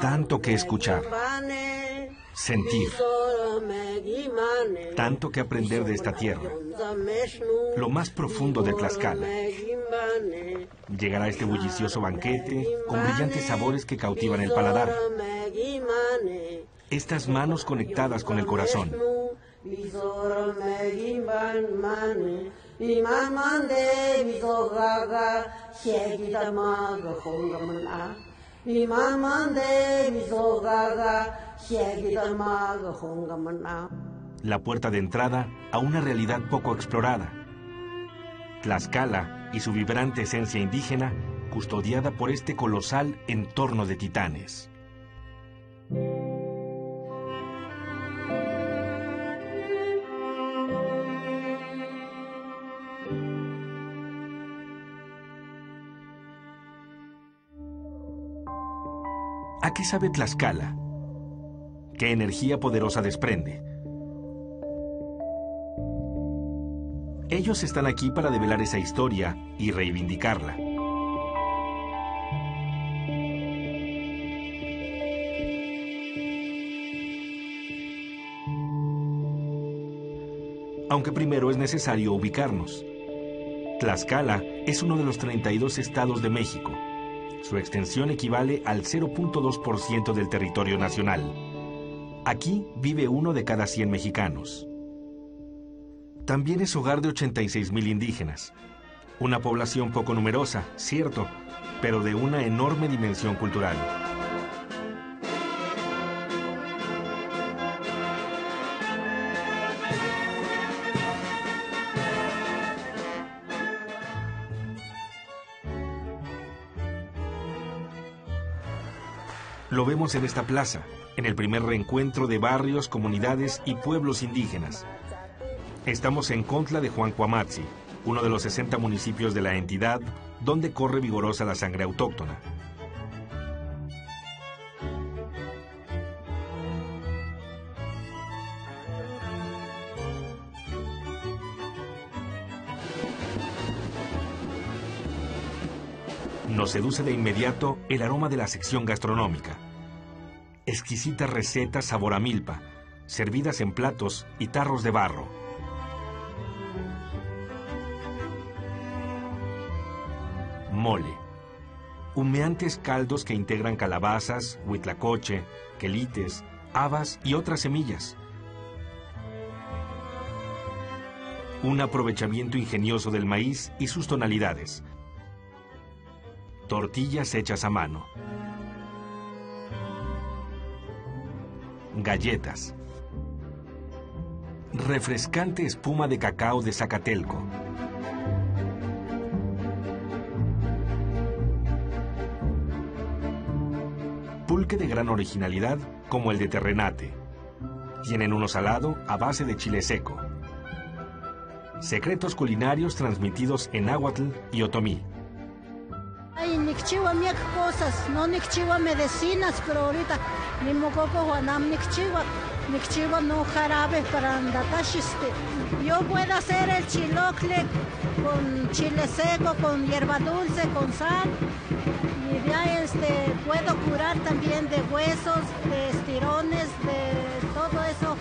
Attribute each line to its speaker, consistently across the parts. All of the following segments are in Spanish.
Speaker 1: Tanto que escuchar, sentir, tanto que aprender de esta tierra, lo más profundo de Tlaxcala. Llegará este bullicioso banquete con brillantes sabores que cautivan el paladar. Estas manos conectadas con el corazón. La puerta de entrada a una realidad poco explorada. Tlaxcala y su vibrante esencia indígena custodiada por este colosal entorno de titanes. Qué sabe Tlaxcala? ¿Qué energía poderosa desprende? Ellos están aquí para develar esa historia y reivindicarla. Aunque primero es necesario ubicarnos. Tlaxcala es uno de los 32 estados de México su extensión equivale al 0.2% del territorio nacional. Aquí vive uno de cada 100 mexicanos. También es hogar de 86.000 indígenas. Una población poco numerosa, cierto, pero de una enorme dimensión cultural. En esta plaza, en el primer reencuentro de barrios, comunidades y pueblos indígenas. Estamos en Contla de Juancuamatzi, uno de los 60 municipios de la entidad donde corre vigorosa la sangre autóctona. Nos seduce de inmediato el aroma de la sección gastronómica. Exquisitas recetas sabor a milpa, servidas en platos y tarros de barro. Mole. Humeantes caldos que integran calabazas, huitlacoche, quelites, habas y otras semillas. Un aprovechamiento ingenioso del maíz y sus tonalidades tortillas hechas a mano, galletas, refrescante espuma de cacao de Zacatelco, pulque de gran originalidad como el de Terrenate. Tienen uno salado a base de chile seco. Secretos culinarios transmitidos en náhuatl y otomí.
Speaker 2: Ay, cosas, no medicinas, pero ahorita ni mococo juanam nicchiwa, nicchiwa no jarabe para andatashiste. Yo puedo hacer el chilocle con chile seco, con hierba dulce, con sal. Y ya este, puedo curar también de huesos, de estirones, de todo eso.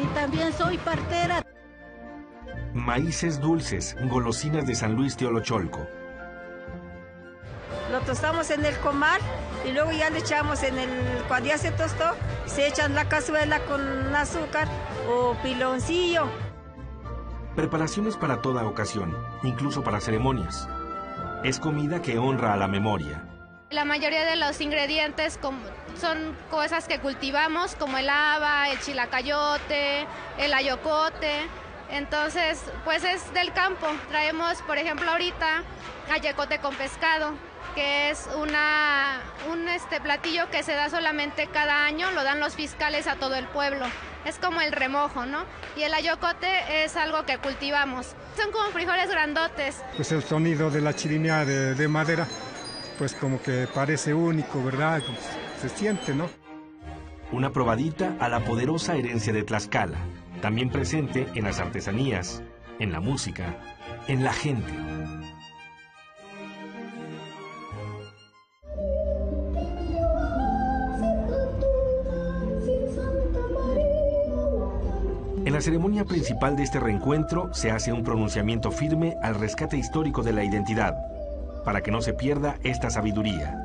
Speaker 2: Y también soy partera.
Speaker 1: Maíces dulces, golosinas de San Luis Teolocholco.
Speaker 3: Lo tostamos en el comal y luego ya le echamos en el, cuando ya se tostó, se echan la cazuela con azúcar o piloncillo.
Speaker 1: Preparaciones para toda ocasión, incluso para ceremonias. Es comida que honra a la memoria.
Speaker 4: La mayoría de los ingredientes son cosas que cultivamos, como el haba, el chilacayote, el ayocote. Entonces, pues es del campo. Traemos, por ejemplo, ahorita ayocote con pescado, que es una, un este, platillo que se da solamente cada año, lo dan los fiscales a todo el pueblo. Es como el remojo, ¿no? Y el ayocote es algo que cultivamos. Son como frijoles grandotes.
Speaker 5: Pues el sonido de la chirimía de, de madera, pues como que parece único, ¿verdad? Se siente, ¿no?
Speaker 1: Una probadita a la poderosa herencia de Tlaxcala, también presente en las artesanías, en la música, en la gente. La ceremonia principal de este reencuentro se hace un pronunciamiento firme al rescate histórico de la identidad, para que no se pierda esta sabiduría.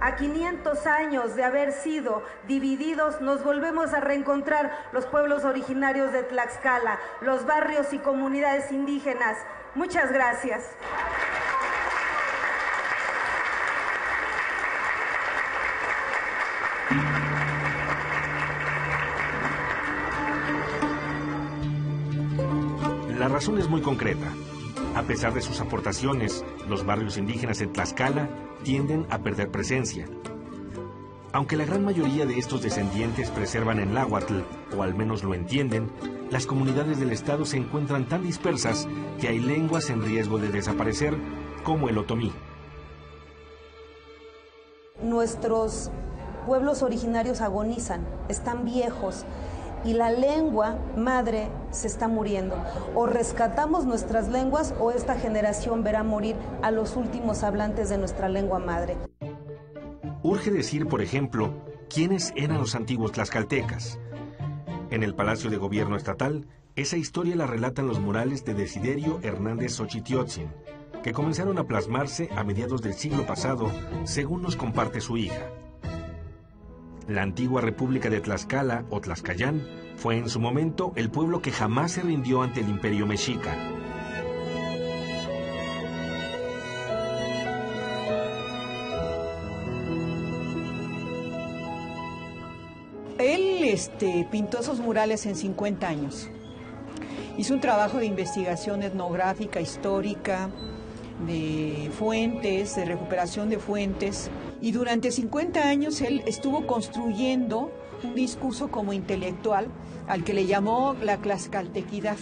Speaker 6: A 500 años de haber sido divididos, nos volvemos a reencontrar los pueblos originarios de Tlaxcala, los barrios y comunidades indígenas. Muchas gracias.
Speaker 1: Razón es muy concreta. A pesar de sus aportaciones, los barrios indígenas en Tlaxcala tienden a perder presencia. Aunque la gran mayoría de estos descendientes preservan el náhuatl, o al menos lo entienden, las comunidades del estado se encuentran tan dispersas que hay lenguas en riesgo de desaparecer, como el otomí.
Speaker 6: Nuestros pueblos originarios agonizan, están viejos y la lengua madre se está muriendo. O rescatamos nuestras lenguas o esta generación verá morir a los últimos hablantes de nuestra lengua madre.
Speaker 1: Urge decir, por ejemplo, quiénes eran los antiguos tlaxcaltecas. En el Palacio de Gobierno Estatal, esa historia la relatan los murales de Desiderio Hernández Xochitiotzin, que comenzaron a plasmarse a mediados del siglo pasado, según nos comparte su hija. La antigua República de Tlaxcala o Tlaxcayán fue en su momento el pueblo que jamás se rindió ante el imperio mexica.
Speaker 7: Él este, pintó esos murales en 50 años. Hizo un trabajo de investigación etnográfica, histórica, de fuentes, de recuperación de fuentes. Y durante 50 años él estuvo construyendo un discurso como intelectual al que le llamó la clascaltequidad.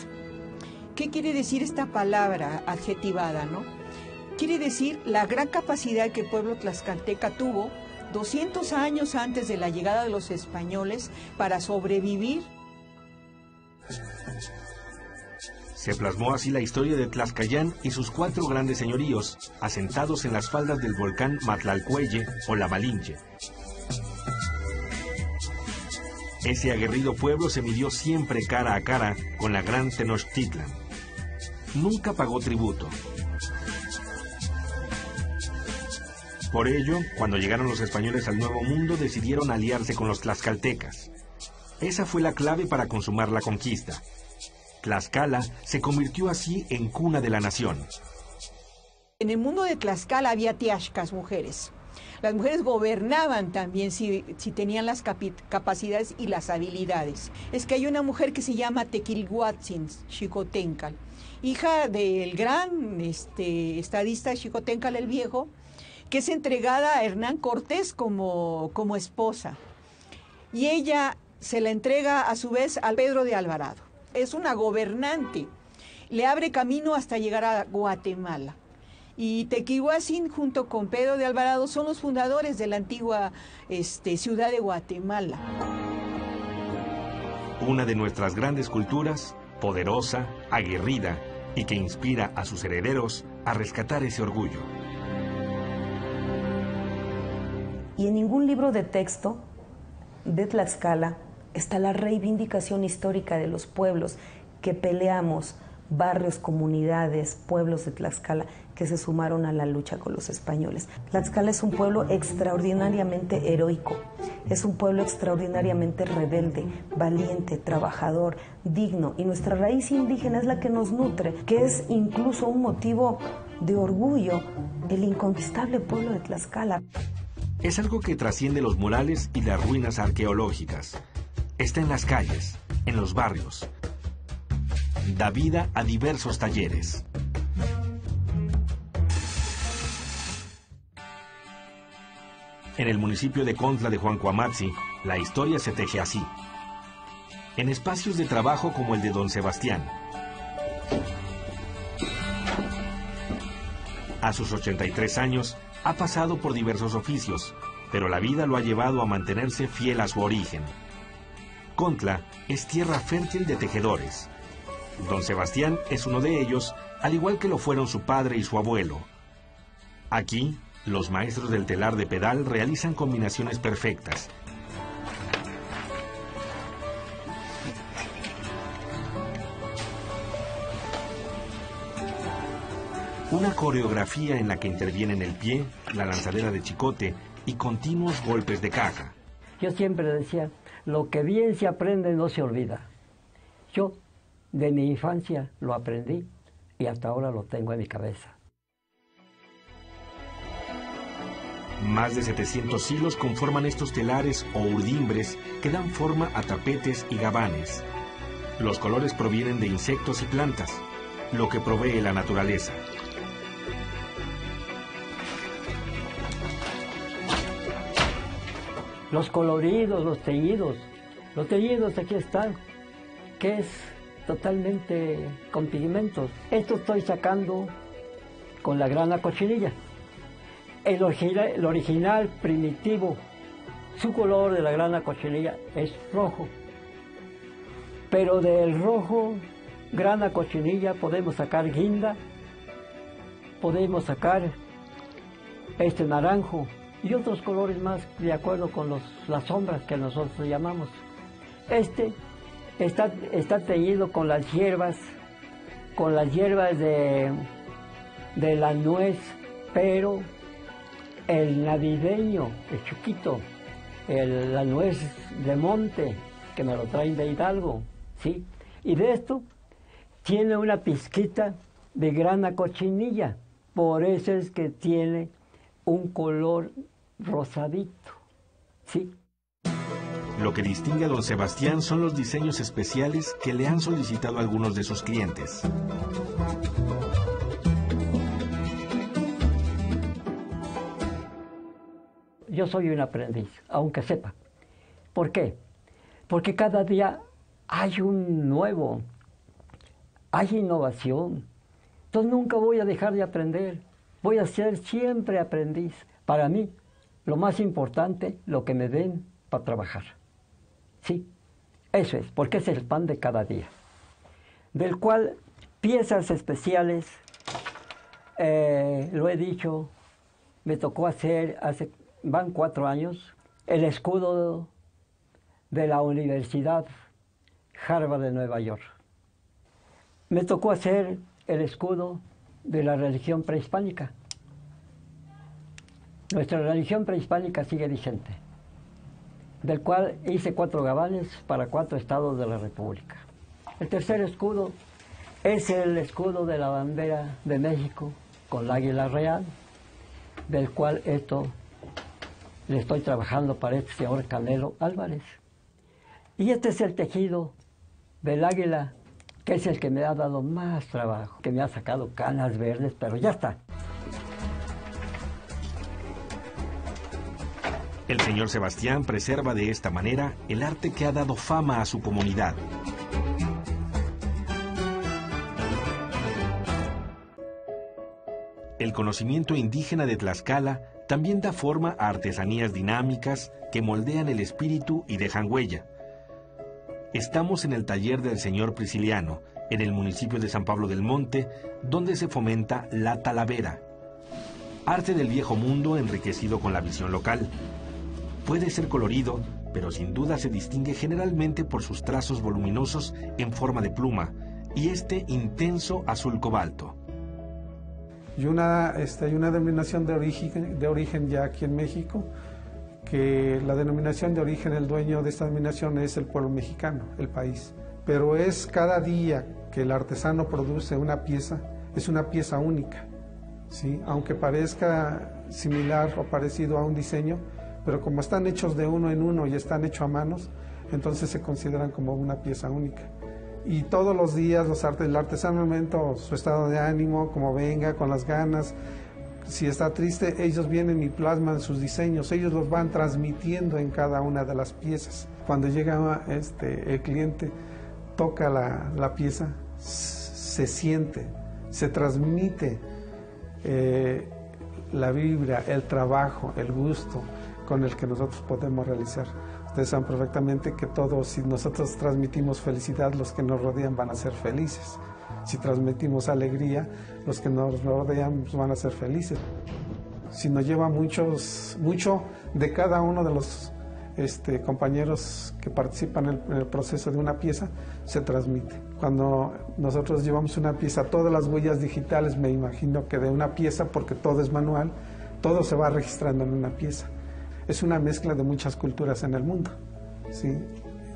Speaker 7: ¿Qué quiere decir esta palabra adjetivada, no? Quiere decir la gran capacidad que el pueblo tlaxcalteca tuvo 200 años antes de la llegada de los españoles para sobrevivir.
Speaker 1: Se plasmó así la historia de Tlaxcayán y sus cuatro grandes señoríos, asentados en las faldas del volcán Matlalcuelle o La Malinche. Ese aguerrido pueblo se midió siempre cara a cara con la gran Tenochtitlan. Nunca pagó tributo. Por ello, cuando llegaron los españoles al Nuevo Mundo, decidieron aliarse con los tlaxcaltecas. Esa fue la clave para consumar la conquista. Tlaxcala se convirtió así en cuna de la nación.
Speaker 7: En el mundo de Tlaxcala había tiashcas, mujeres. Las mujeres gobernaban también si, tenían las capacidades y las habilidades. Es que hay una mujer que se llama Tequilhuatzin Xicoténcal, hija del gran este, estadista Xicoténcal el Viejo, que es entregada a Hernán Cortés como esposa. Y ella se la entrega a su vez al Pedro de Alvarado. Es una gobernante. Le abre camino hasta llegar a Guatemala. Y Tequihuacin junto con Pedro de Alvarado son los fundadores de la antigua este, ciudad de Guatemala.
Speaker 1: Una de nuestras grandes culturas, poderosa, aguerrida y que inspira a sus herederos a rescatar ese orgullo.
Speaker 6: Y en ningún libro de texto de Tlaxcala está la reivindicación histórica de los pueblos que peleamos, barrios, comunidades, pueblos de Tlaxcala que se sumaron a la lucha con los españoles. Tlaxcala es un pueblo extraordinariamente heroico, es un pueblo extraordinariamente rebelde, valiente, trabajador, digno y nuestra raíz indígena es la que nos nutre, que es incluso un motivo de orgullo, el inconquistable pueblo de Tlaxcala.
Speaker 1: Es algo que trasciende los murales y las ruinas arqueológicas. Está en las calles, en los barrios. Da vida a diversos talleres. En el municipio de Contla de Juan Cuamatzi, la historia se teje así. En espacios de trabajo como el de Don Sebastián. A sus 83 años, ha pasado por diversos oficios, pero la vida lo ha llevado a mantenerse fiel a su origen. Contla es tierra fértil de tejedores. Don Sebastián es uno de ellos, al igual que lo fueron su padre y su abuelo. Aquí, los maestros del telar de pedal realizan combinaciones perfectas. Una coreografía en la que intervienen el pie, la lanzadera de chicote y continuos golpes de caja.
Speaker 8: Yo siempre decía, lo que bien se aprende no se olvida. Yo de mi infancia lo aprendí y hasta ahora lo tengo en mi cabeza.
Speaker 1: Más de 700 hilos conforman estos telares o urdimbres que dan forma a tapetes y gabanes. Los colores provienen de insectos y plantas, lo que provee la naturaleza.
Speaker 8: Los coloridos, los teñidos. Los teñidos aquí están, que es totalmente con pigmentos. Esto estoy sacando con la grana cochinilla. El original, primitivo, su color de la grana cochinilla es rojo. Pero del rojo, grana cochinilla, podemos sacar guinda, podemos sacar este naranjo y otros colores más de acuerdo con los, las sombras que nosotros llamamos. Este está, está teñido con las hierbas, con las hierbas de, de la nuez, pero el navideño, el chiquito, el, la nuez de monte, que me lo traen de Hidalgo, ¿sí? Y de esto tiene una pizquita de grana cochinilla, por eso es que tiene un color rosadito, ¿sí?
Speaker 1: Lo que distingue a don Sebastián son los diseños especiales que le han solicitado algunos de sus clientes.
Speaker 8: Yo soy un aprendiz, aunque sepa. ¿Por qué? Porque cada día hay un nuevo, hay innovación. Entonces nunca voy a dejar de aprender. Voy a ser siempre aprendiz. Para mí, lo más importante, lo que me den para trabajar. Sí, eso es, porque es el pan de cada día. Del cual piezas especiales, eh, lo he dicho, me tocó hacer hace van cuatro años, el escudo de la Universidad Harvard de Nueva York. Me tocó hacer el escudo de la religión prehispánica. Nuestra religión prehispánica sigue vigente, del cual hice cuatro gabanes para cuatro estados de la República. El tercer escudo es el escudo de la bandera de México con la águila real, del cual esto le estoy trabajando para este señor Canelo Álvarez. Y este es el tejido del águila, que es el que me ha dado más trabajo, que me ha sacado canas verdes, pero ya está.
Speaker 1: El señor Sebastián preserva de esta manera el arte que ha dado fama a su comunidad. El conocimiento indígena de Tlaxcala también da forma a artesanías dinámicas que moldean el espíritu y dejan huella. Estamos en el taller del señor Prisciliano, en el municipio de San Pablo del Monte, donde se fomenta la talavera, arte del viejo mundo enriquecido con la visión local. Puede ser colorido, pero sin duda se distingue generalmente por sus trazos voluminosos en forma de pluma y este intenso azul cobalto
Speaker 9: y una, este, hay una denominación de origen, de origen ya aquí en México, que la denominación de origen, el dueño de esta denominación es el pueblo mexicano, el país. Pero es cada día que el artesano produce una pieza, es una pieza única, ¿sí? aunque parezca similar o parecido a un diseño, pero como están hechos de uno en uno y están hechos a manos, entonces se consideran como una pieza única y todos los días los artes, el artesano su estado de ánimo, como venga, con las ganas. Si está triste, ellos vienen y plasman sus diseños, ellos los van transmitiendo en cada una de las piezas. Cuando llega este, el cliente, toca la, la pieza, se siente, se transmite eh, la vibra, el trabajo, el gusto con el que nosotros podemos realizar. Ustedes saben perfectamente que todos, si nosotros transmitimos felicidad, los que nos rodean van a ser felices. Si transmitimos alegría, los que nos rodean van a ser felices. Si nos lleva muchos, mucho de cada uno de los este, compañeros que participan en el, proceso de una pieza, se transmite. Cuando nosotros llevamos una pieza, todas las huellas digitales, me imagino que de una pieza, porque todo es manual, todo se va registrando en una pieza es una mezcla de muchas culturas en el mundo. ¿sí?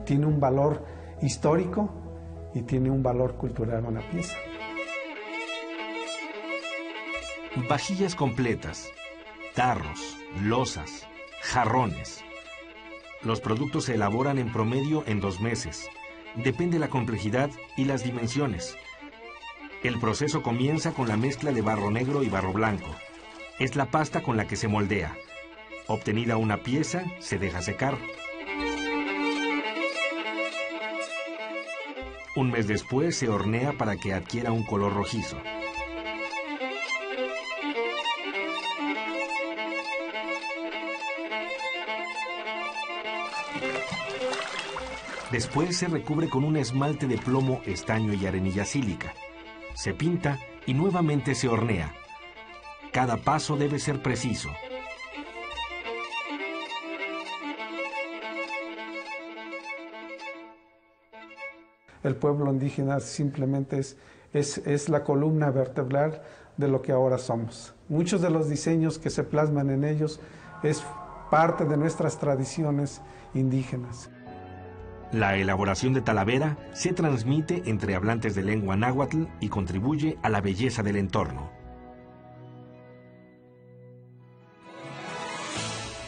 Speaker 9: Tiene un valor histórico y tiene un valor cultural una pieza.
Speaker 1: Vajillas completas, tarros, losas, jarrones. Los productos se elaboran en promedio en dos meses. Depende la complejidad y las dimensiones. El proceso comienza con la mezcla de barro negro y barro blanco. Es la pasta con la que se moldea. Obtenida una pieza, se deja secar. Un mes después se hornea para que adquiera un color rojizo. Después se recubre con un esmalte de plomo, estaño y arenilla sílica. Se pinta y nuevamente se hornea. Cada paso debe ser preciso.
Speaker 9: El pueblo indígena simplemente es, es, la columna vertebral de lo que ahora somos. Muchos de los diseños que se plasman en ellos es parte de nuestras tradiciones indígenas.
Speaker 1: La elaboración de Talavera se transmite entre hablantes de lengua náhuatl y contribuye a la belleza del entorno.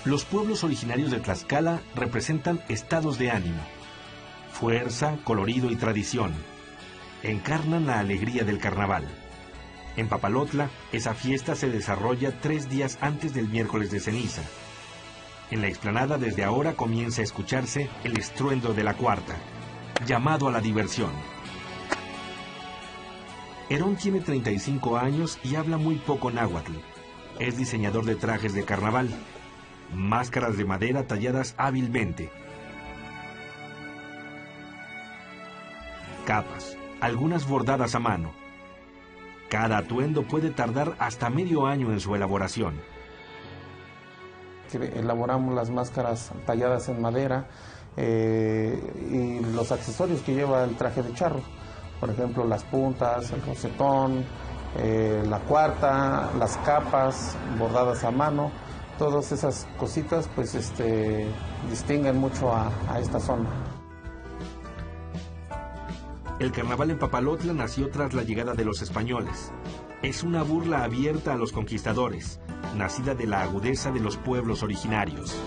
Speaker 1: Los pueblos originarios de Tlaxcala representan estados de ánimo, fuerza, colorido y tradición. Encarnan la alegría del carnaval. En Papalotla, esa fiesta se desarrolla tres días antes del miércoles de ceniza. En la explanada desde ahora comienza a escucharse el estruendo de la cuarta, llamado a la diversión. Herón tiene 35 años y habla muy poco náhuatl. Es diseñador de trajes de carnaval, máscaras de madera talladas hábilmente, capas, algunas bordadas a mano. Cada atuendo puede tardar hasta medio año en su elaboración.
Speaker 10: Elaboramos las máscaras talladas en madera eh, y los accesorios que lleva el traje de charro. Por ejemplo, las puntas, el rosetón, eh, la cuarta, las capas bordadas a mano. Todas esas cositas pues este, distinguen mucho a esta zona.
Speaker 1: El carnaval en Papalotla nació tras la llegada de los españoles. Es una burla abierta a los conquistadores, nacida de la agudeza de los pueblos originarios.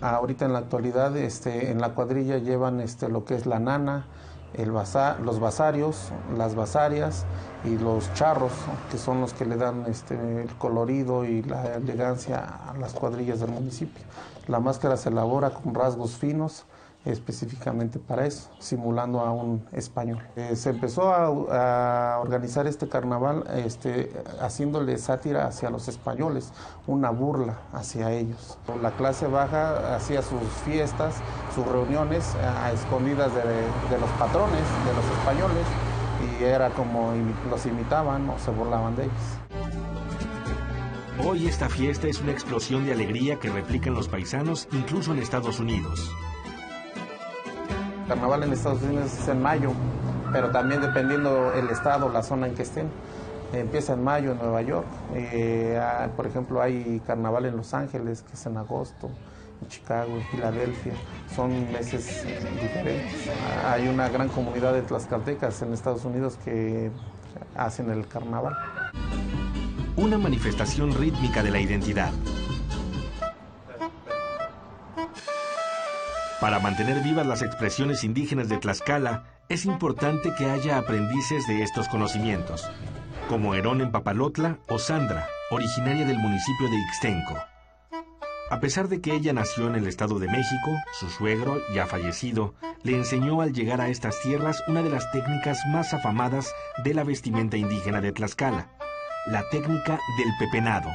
Speaker 10: Ahorita en la actualidad este, en la cuadrilla llevan este, lo que es la nana, el los basarios, las basarias y los charros, que son los que le dan este, el colorido y la elegancia a las cuadrillas del municipio. La máscara se elabora con rasgos finos específicamente para eso, simulando a un español. Eh, se empezó a, organizar este carnaval este, haciéndole sátira hacia los españoles, una burla hacia ellos. La clase baja hacía sus fiestas, sus reuniones a escondidas de, de los patrones, de los españoles, y era como los imitaban o se burlaban de ellos.
Speaker 1: Hoy esta fiesta es una explosión de alegría que replican los paisanos incluso en Estados Unidos
Speaker 10: carnaval en Estados Unidos es en mayo, pero también dependiendo el estado, la zona en que estén. Empieza en mayo en Nueva York. Eh, ah, por ejemplo, hay carnaval en Los Ángeles, que es en agosto, en Chicago, en Filadelfia. Son meses diferentes. Hay una gran comunidad de tlaxcaltecas en Estados Unidos que hacen el carnaval.
Speaker 1: Una manifestación rítmica de la identidad. Para mantener vivas las expresiones indígenas de Tlaxcala, es importante que haya aprendices de estos conocimientos, como Herón en Papalotla o Sandra, originaria del municipio de Ixtenco. A pesar de que ella nació en el Estado de México, su suegro, ya fallecido, le enseñó al llegar a estas tierras una de las técnicas más afamadas de la vestimenta indígena de Tlaxcala, la técnica del pepenado.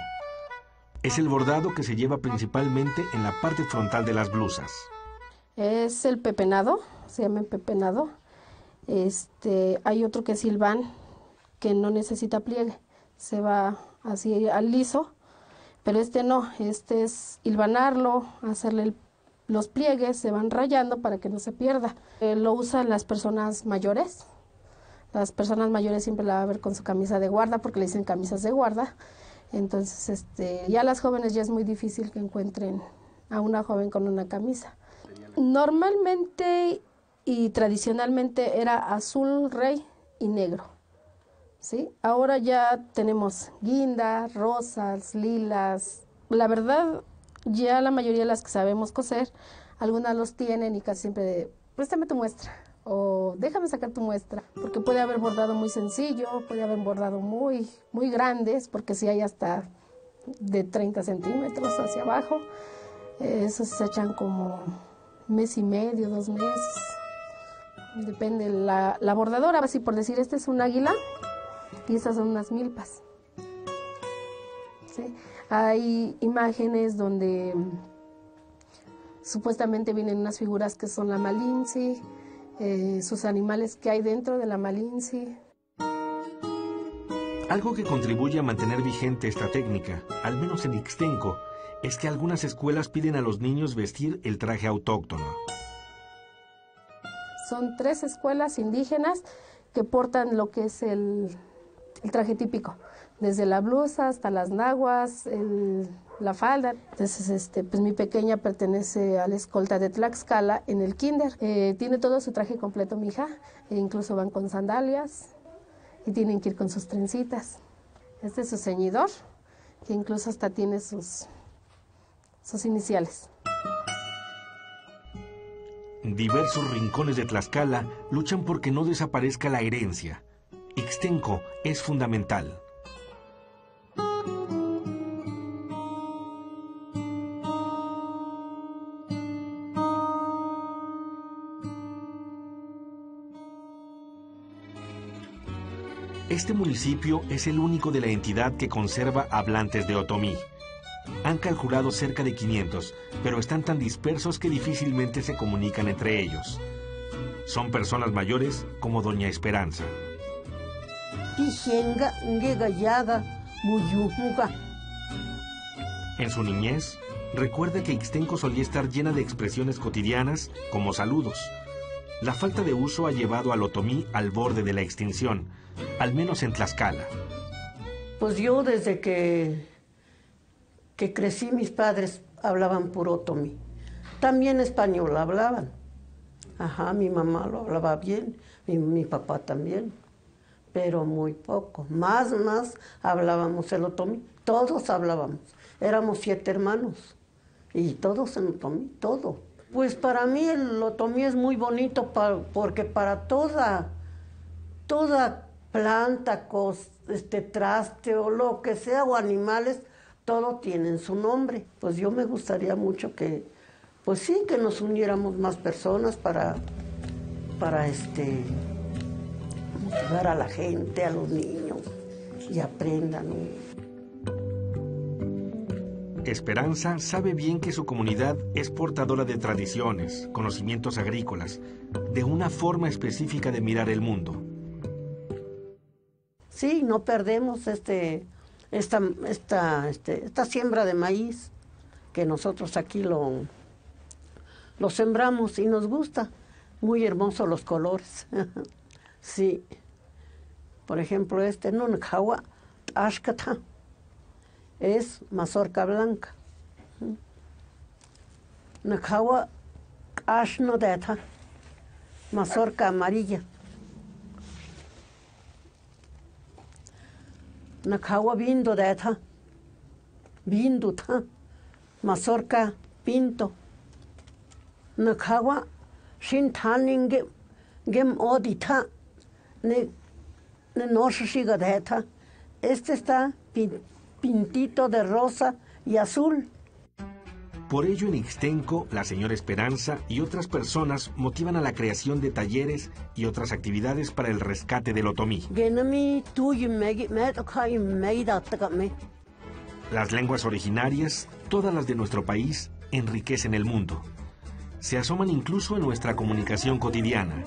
Speaker 1: Es el bordado que se lleva principalmente en la parte frontal de las blusas.
Speaker 11: Es el pepenado, se llama pepenado. Este, hay otro que es silván, que no necesita pliegue, se va así al liso, pero este no, este es hilvanarlo, hacerle los pliegues, se van rayando para que no se pierda. Eh, lo usan las personas mayores, las personas mayores siempre la va a ver con su camisa de guarda porque le dicen camisas de guarda entonces, este, ya las jóvenes ya es muy difícil que encuentren a una joven con una camisa. Normalmente y tradicionalmente era azul rey y negro. ¿sí? Ahora ya tenemos guinda, rosas, lilas. La verdad, ya la mayoría de las que sabemos coser, algunas los tienen y casi siempre, préstame tu muestra o déjame sacar tu muestra, porque puede haber bordado muy sencillo, puede haber bordado muy, muy grandes, porque si hay hasta de 30 centímetros hacia abajo, esos se echan como mes y medio, dos meses, depende la, la bordadora, así por decir, este es un águila y estas son unas milpas. Hay imágenes donde supuestamente vienen unas figuras que son la malinci, eh, sus animales que hay dentro de la Malinci.
Speaker 1: Algo que contribuye a mantener vigente esta técnica, al menos en Ixtenco, es que algunas escuelas piden a los niños vestir el traje autóctono.
Speaker 11: Son tres escuelas indígenas que portan lo que es el, traje típico, desde la blusa hasta las naguas, la falda. Entonces, este, pues mi pequeña pertenece a la escolta de Tlaxcala en el kinder. Eh, tiene todo su traje completo, mi hija. E incluso van con sandalias y tienen que ir con sus trencitas. Este es su ceñidor, que incluso hasta tiene sus, sus iniciales.
Speaker 1: Diversos rincones de Tlaxcala luchan porque no desaparezca la herencia. Ixtenco es fundamental. Este municipio es el único de la entidad que conserva hablantes de otomí. Han calculado cerca de 500, pero están tan dispersos que difícilmente se comunican entre ellos. Son personas mayores como Doña Esperanza. En su niñez, recuerda que Ixtenco solía estar llena de expresiones cotidianas como saludos. La falta de uso ha llevado al otomí al borde de la extinción, al menos en Tlaxcala.
Speaker 12: Pues yo desde que, crecí mis padres hablaban puro otomí. También español hablaban. Ajá, mi mamá lo hablaba bien, mi, mi papá también, pero muy poco. Más, más hablábamos el otomí. Todos hablábamos. Éramos siete hermanos y todos en otomí, todo. Pues para mí el otomí es muy bonito porque para toda, toda planta, este traste o lo que sea, o animales, todo tienen su nombre. Pues yo me gustaría mucho que, pues sí, que nos uniéramos más personas para, para este, motivar a la gente, a los niños, y aprendan.
Speaker 1: Esperanza sabe bien que su comunidad es portadora de tradiciones, conocimientos agrícolas, de una forma específica de mirar el mundo.
Speaker 12: Sí, no perdemos este, esta, esta, este, esta siembra de maíz que nosotros aquí lo, lo sembramos y nos gusta. Muy hermosos los colores. sí. Por ejemplo, este Nunjawa Ashkata es mazorca blanca. Nunjawa Ashnodeta, mazorca amarilla. Nakawa vindo deta, vindo ta, mazorca pinto. Nakawa shin taning gem odita, ne, ne shiga deta. Este está pintito de rosa y azul.
Speaker 1: Por ello en Ixtenco, la señora Esperanza y otras personas motivan a la creación de talleres y otras actividades para el rescate del otomí. Las lenguas originarias, todas las de nuestro país, enriquecen el mundo. Se asoman incluso en nuestra comunicación cotidiana.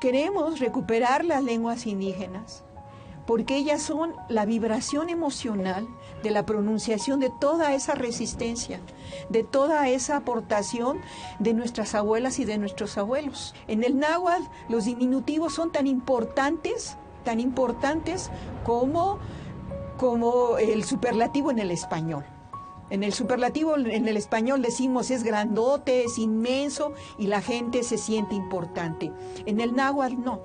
Speaker 7: Queremos recuperar las lenguas indígenas porque ellas son la vibración emocional de la pronunciación de toda esa resistencia, de toda esa aportación de nuestras abuelas y de nuestros abuelos. En el náhuatl los diminutivos son tan importantes, tan importantes como, como el superlativo en el español. En el superlativo, en el español decimos es grandote, es inmenso y la gente se siente importante. En el náhuatl no.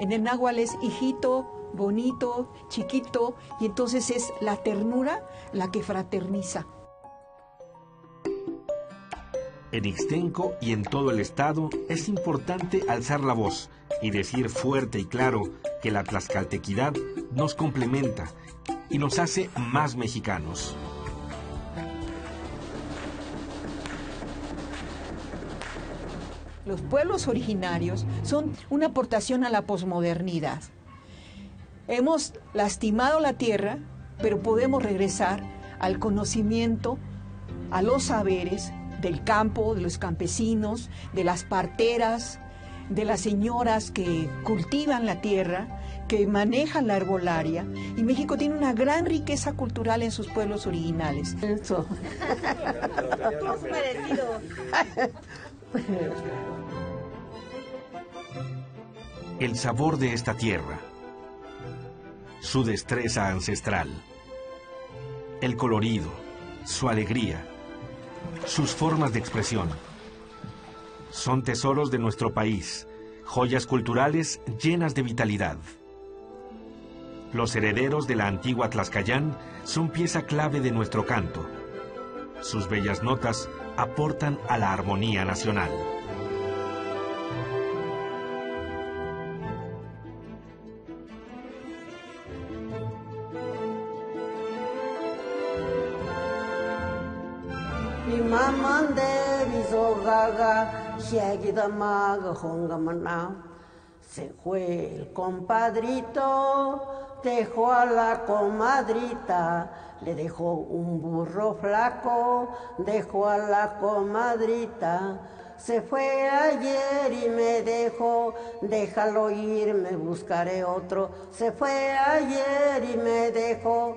Speaker 7: En el náhuatl es hijito, bonito, chiquito, y entonces es la ternura la que fraterniza.
Speaker 1: En Ixtenco y en todo el estado es importante alzar la voz y decir fuerte y claro que la tlaxcaltequidad nos complementa y nos hace más mexicanos.
Speaker 7: Los pueblos originarios son una aportación a la posmodernidad. Hemos lastimado la tierra, pero podemos regresar al conocimiento, a los saberes del campo, de los campesinos, de las parteras, de las señoras que cultivan la tierra, que manejan la herbolaria. Y México tiene una gran riqueza cultural en sus pueblos originales. Eso.
Speaker 1: El sabor de esta tierra su destreza ancestral, el colorido, su alegría, sus formas de expresión. Son tesoros de nuestro país, joyas culturales llenas de vitalidad. Los herederos de la antigua Tlaxcayán son pieza clave de nuestro canto. Sus bellas notas aportan a la armonía nacional.
Speaker 12: Se fue el compadrito, dejó a la comadrita, le dejó un burro flaco, dejó a la comadrita. Se fue ayer y me dejó, déjalo ir, me buscaré otro. Se fue ayer y me dejó.